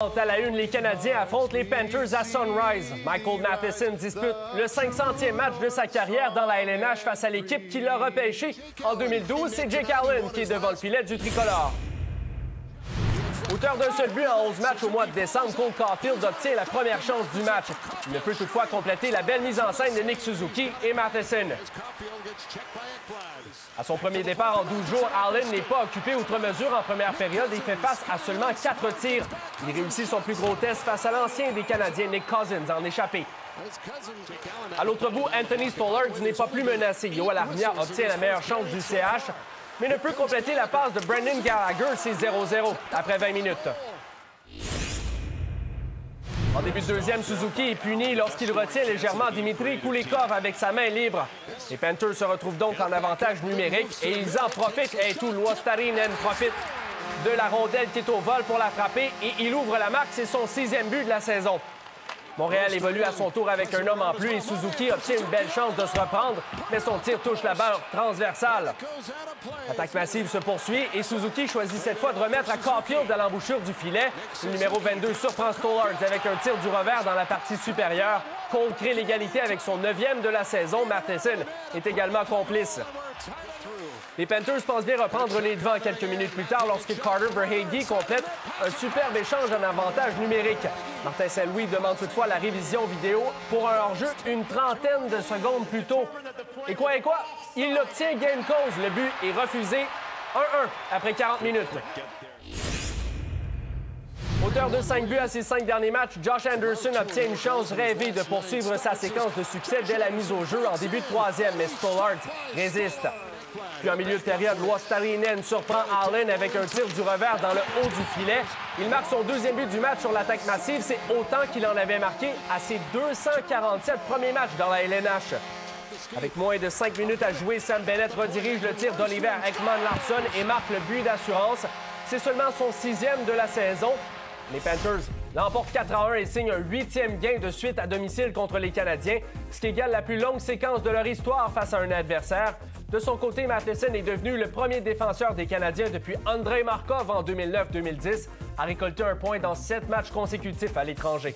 À la une, les Canadiens affrontent les Panthers à Sunrise. Michael Matheson dispute le 500e match de sa carrière dans la LNH face à l'équipe qui l'a repêché en 2012. C'est Jake Allen qui est devant le filet du tricolore. Auteur d'un seul but en 11 matchs au mois de décembre, Cole Caulfield obtient la première chance du match. Il ne peut toutefois compléter la belle mise en scène de Nick Suzuki et Matheson. À son premier départ en 12 jours, Allen n'est pas occupé outre mesure en première période et fait face à seulement 4 tirs. Il réussit son plus gros test face à l'ancien des Canadiens Nick Cousins en échappé. À l'autre bout, Anthony Stollard n'est pas plus menacé. Yoel Armia obtient la meilleure chance du CH mais ne peut compléter la passe de Brendan Gallagher. C'est 0-0 après 20 minutes. En début de deuxième, Suzuki est puni lorsqu'il retient légèrement Dimitri Kulikov avec sa main libre. Les Panthers se retrouvent donc en avantage numérique et ils en profitent. Et tout, Luostarinen profite de la rondelle qui est au vol pour la frapper et il ouvre la marque. C'est son sixième but de la saison. Montréal évolue à son tour avec un homme en plus et Suzuki obtient une belle chance de se reprendre, mais son tir touche la barre transversale. L'attaque massive se poursuit et Suzuki choisit cette fois de remettre à Caulfield à l'embouchure du filet. Le numéro 22 surprend Stollard avec un tir du revers dans la partie supérieure. Cole l'égalité avec son neuvième de la saison. Matheson est également complice. Les Panthers pensent bien reprendre les devants quelques minutes plus tard lorsque Carter Verhage complète un superbe échange en avantage numérique. Martin Saint-Louis demande toutefois la révision vidéo pour un hors-jeu une trentaine de secondes plus tôt. Et quoi et quoi? Il obtient game cause. Le but est refusé 1-1 après 40 minutes. Auteur de 5 buts à ses 5 derniers matchs, Josh Anderson obtient une chance rêvée de poursuivre sa séquence de succès dès la mise au jeu en début de troisième, mais Stollard résiste. Puis en milieu de période, Starinen surprend Allen avec un tir du revers dans le haut du filet. Il marque son deuxième but du match sur l'attaque massive. C'est autant qu'il en avait marqué à ses 247 premiers matchs dans la LNH. Avec moins de 5 minutes à jouer, Sam Bennett redirige le tir d'Oliver Ekman-Larson et marque le but d'assurance. C'est seulement son sixième de la saison. Les Panthers l'emportent 4 à 1 et signent un huitième gain de suite à domicile contre les Canadiens, ce qui égale la plus longue séquence de leur histoire face à un adversaire. De son côté, Matheson est devenu le premier défenseur des Canadiens depuis Andrei Markov en 2009-2010 à récolter un point dans sept matchs consécutifs à l'étranger.